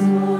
Oh.